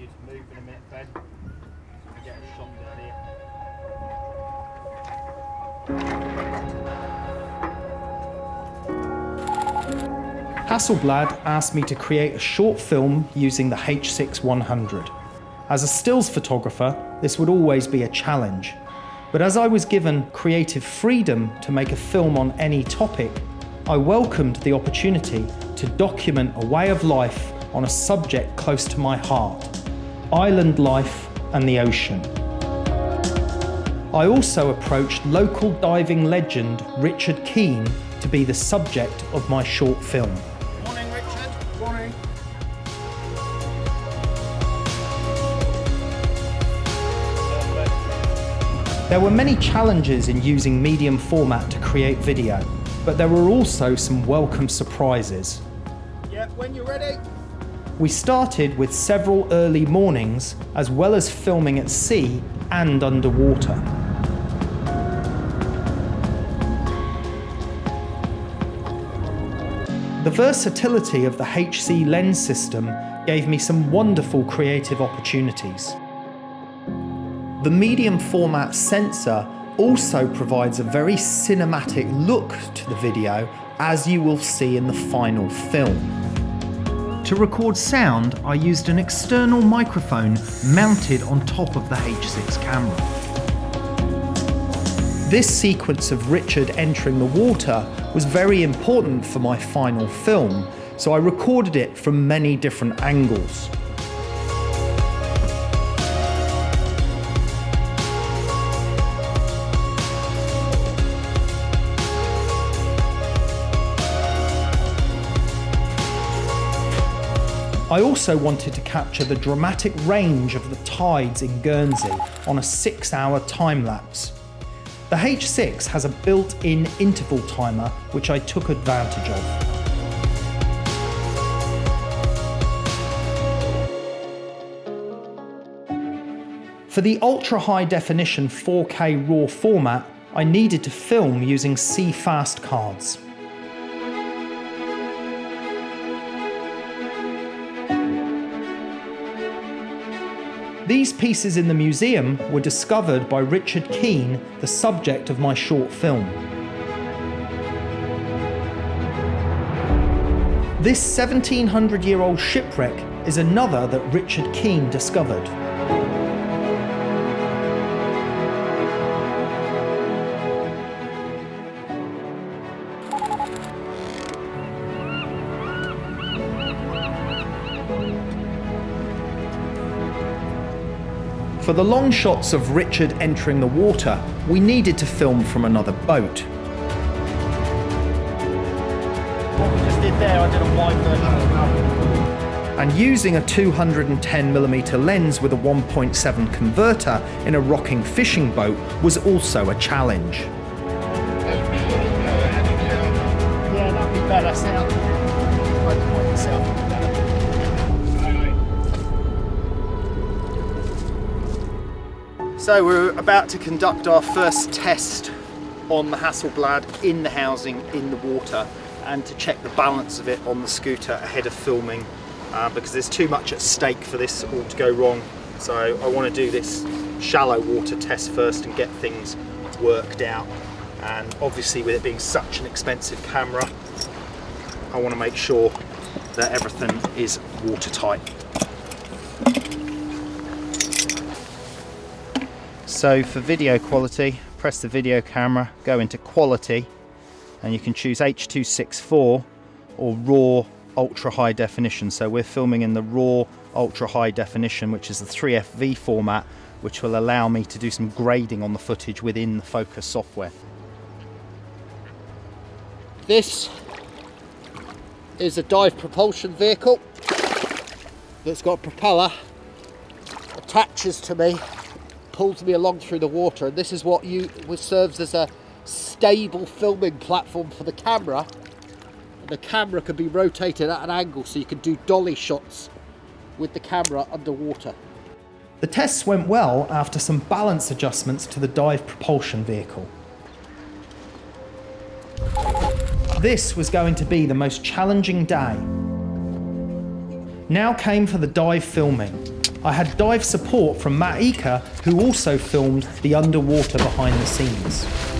you to move in a minute, Ben. We get a shotgun here. Hasselblad asked me to create a short film using the H6 As a stills photographer, this would always be a challenge. But as I was given creative freedom to make a film on any topic, I welcomed the opportunity to document a way of life on a subject close to my heart island life and the ocean. I also approached local diving legend Richard Keen to be the subject of my short film. Morning, Richard. Morning. There were many challenges in using medium format to create video, but there were also some welcome surprises. Yeah, when you're ready. We started with several early mornings, as well as filming at sea and underwater. The versatility of the HC lens system gave me some wonderful creative opportunities. The medium format sensor also provides a very cinematic look to the video, as you will see in the final film. To record sound, I used an external microphone mounted on top of the H6 camera. This sequence of Richard entering the water was very important for my final film, so I recorded it from many different angles. I also wanted to capture the dramatic range of the tides in Guernsey on a six hour time lapse. The H6 has a built in interval timer which I took advantage of. For the ultra high definition 4K RAW format, I needed to film using CFast cards. These pieces in the museum were discovered by Richard Keen, the subject of my short film. This 1700 year old shipwreck is another that Richard Keen discovered. For the long shots of Richard entering the water, we needed to film from another boat. What we just did there, I did a wide version. And using a 210mm lens with a 1.7 converter in a rocking fishing boat was also a challenge. Yeah, that'd be better. Set up. So we're about to conduct our first test on the Hasselblad in the housing in the water and to check the balance of it on the scooter ahead of filming uh, because there's too much at stake for this all to go wrong. So I want to do this shallow water test first and get things worked out. And obviously with it being such an expensive camera, I want to make sure that everything is watertight. So for video quality, press the video camera, go into quality, and you can choose H264 or RAW ultra high definition. So we're filming in the RAW ultra high definition, which is the 3FV format, which will allow me to do some grading on the footage within the Phocus software. This is a dive propulsion vehicle that's got a propeller, attaches to me, pulls me along through the water, and this is what you which serves as a stable filming platform for the camera. The camera can be rotated at an angle so you can do dolly shots with the camera underwater. The tests went well after some balance adjustments to the dive propulsion vehicle. This was going to be the most challenging day. Now came for the dive filming. I had dive support from Matt Eka, who also filmed the underwater behind the scenes.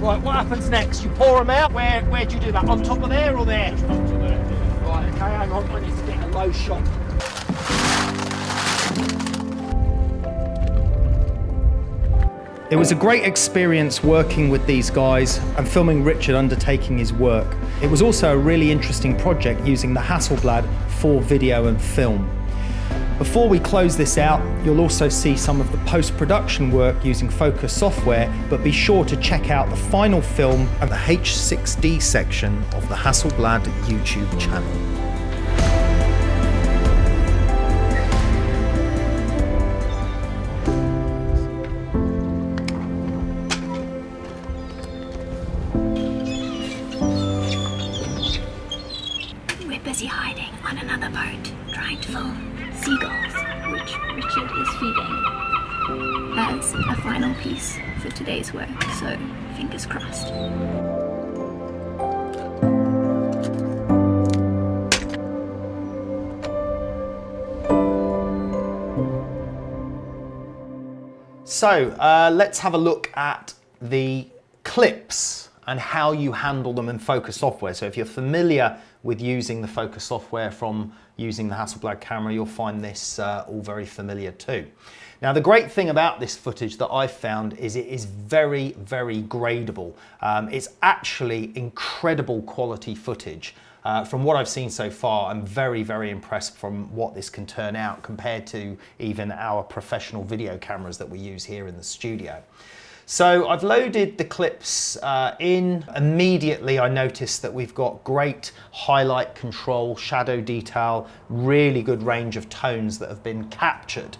Right, what happens next? You pour them out? Where where do you do that? On top of there or there? Just on top there. Right, okay, hang on. I need to get a low shot. It was a great experience working with these guys and filming Richard undertaking his work. It was also a really interesting project using the Hasselblad for video and film. Before we close this out, you'll also see some of the post-production work using Phocus software, but be sure to check out the final film and the H6D section of the Hasselblad YouTube channel. On another boat, trying to film seagulls, which Richard is feeding as a final piece for today's work, so fingers crossed. So uh, let's have a look at the clips and how you handle them in Phocus software. So if you're familiar with using the Phocus software from using the Hasselblad camera, you'll find this uh, all very familiar too. Now the great thing about this footage that I've found is it is very, very gradable. Um, it's actually incredible quality footage. Uh, from what I've seen so far, I'm very, very impressed from what this can turn out compared to even our professional video cameras that we use here in the studio. So I've loaded the clips uh, in. Immediately I noticed that we've got great highlight control, shadow detail, really good range of tones that have been captured.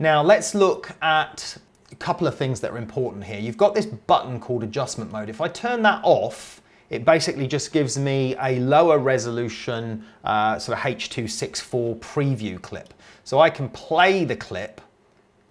Now let's look at a couple of things that are important here. You've got this button called adjustment mode. If I turn that off, it basically just gives me a lower resolution uh, sort of H.264 preview clip. So I can play the clip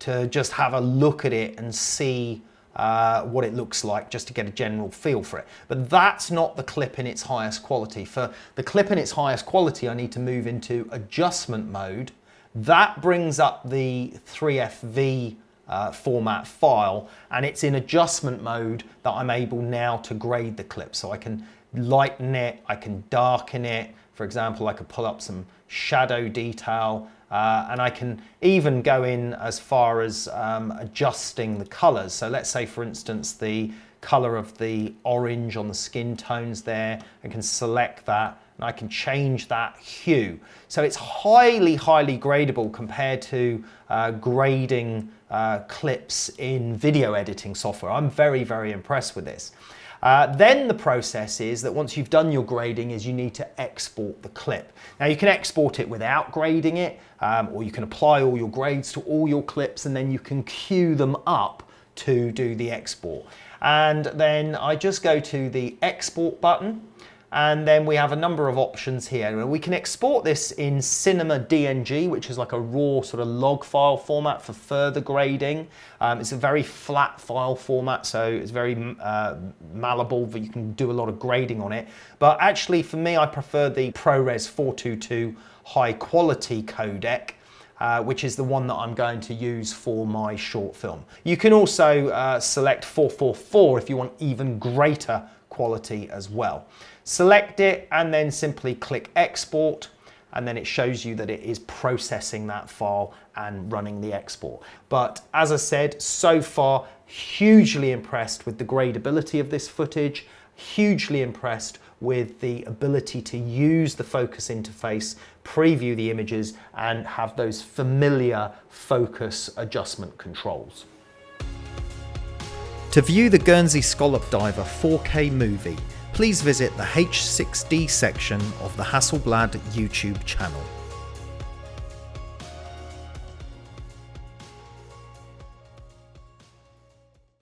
to just have a look at it and see uh, what it looks like just to get a general feel for it. But that's not the clip in its highest quality. For the clip in its highest quality, I need to move into adjustment mode. That brings up the 3FV uh, format file and it's in adjustment mode that I'm able now to grade the clip. So I can lighten it, I can darken it. For example, I could pull up some shadow detail uh, and I can even go in as far as um, adjusting the colors. So let's say for instance the color of the orange on the skin tones there, I can select that and I can change that hue. So it's highly, highly gradable compared to uh, grading uh, clips in video editing software. I'm very, very impressed with this. Uh, then the process is that once you've done your grading is you need to export the clip. Now you can export it without grading it um, or you can apply all your grades to all your clips and then you can queue them up to do the export. And then I just go to the export button and then we have a number of options here. We can export this in Cinema DNG, which is like a raw sort of log file format for further grading. Um, it's a very flat file format, so it's very uh, malleable, you can do a lot of grading on it. But actually for me, I prefer the ProRes 422 high quality codec. uh, which is the one that I'm going to use for my short film. You can also uh, select 444 if you want even greater quality as well. Select it and then simply click export and then it shows you that it is processing that file and running the export. But as I said, so far, hugely impressed with the gradability of this footage, hugely impressed with the ability to use the Phocus interface, preview the images, and have those familiar Phocus adjustment controls. To view the Guernsey Scallop Diver 4K movie, please visit the H6D section of the Hasselblad YouTube channel.